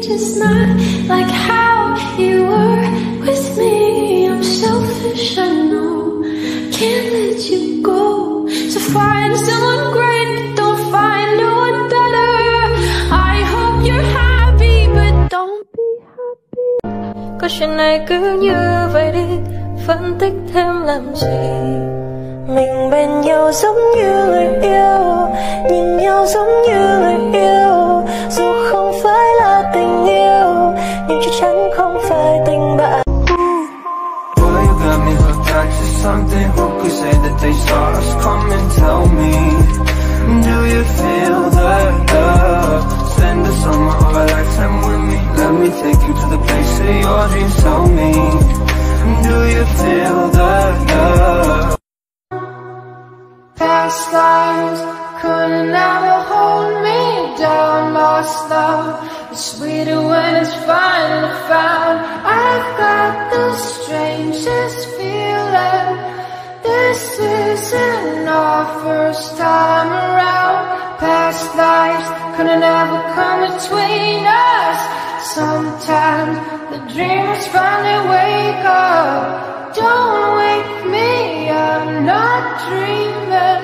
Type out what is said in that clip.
just not like how you were with me. I'm selfish, I know. Can't let you go. So find someone great, but don't find no one better. I hope you're happy, but don't be happy. Có chuyện này cứ như vậy đi Phân tích thêm làm gì Mình bên nhau giống như Chắc chắn không phải tình bạn Boy, you got me hooked? On to something Who could say that they saw us Come and tell me. Do you feel the love? Spend the summer of a lifetime with me. Let me take you to the place that your dreams tell me. Do you feel the love? Past lives couldn't ever is sweeter when it's finally found. I've got the strangest feeling. This isn't our first time around. Past lives couldn't ever come between us. Sometimes the dreamers finally wake up. Don't wake me, I'm not dreaming.